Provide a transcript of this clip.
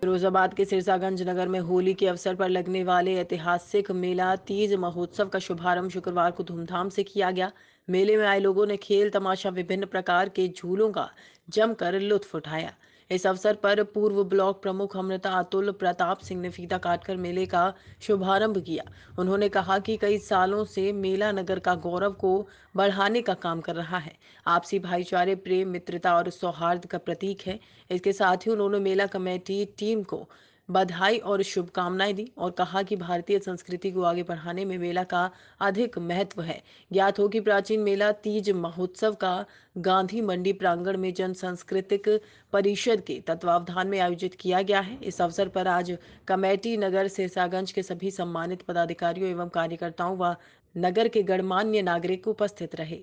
फिरोजाबाद के सिरसागंज नगर में होली के अवसर पर लगने वाले ऐतिहासिक मेला तीज महोत्सव का शुभारंभ शुक्रवार को धूमधाम से किया गया। मेले में आए लोगों ने खेल, तमाशा, विभिन्न प्रकार के झूलों का जमकर लुत्फ उठाया। इस अवसर पर पूर्व ब्लॉक प्रमुख अमृता अतुल, प्रताप सिंह ने फीता काटकर मेले का शुभारंभ किया। उन्होंने कहा कि कई सालों से मेला नगर का गौरव को बढ़ाने का काम कर रहा है। आपसी भाईचारे, प्रेम, मित्रता और सौहार्द का प्रतीक है। इसके साथ ही उन्होंने मेला कमेटी टीम को बधाई और शुभकामनाएँ दी और कहा कि भारतीय संस्कृति को आगे बढ़ाने में मेला का अधिक महत्व है। ज्ञात हो कि प्राचीन मेला तीज महोत्सव का गांधी मंडी प्रांगण में जन सांस्कृतिक परिषद के तत्वावधान में आयोजित किया गया है। इस अवसर पर आज कमेटी नगर सिरसागंज के सभी सम्मानित पदाधिकारियों एवं कार्यकर्ताओं व नगर के गणमान्य नागरिक उपस्थित रहे।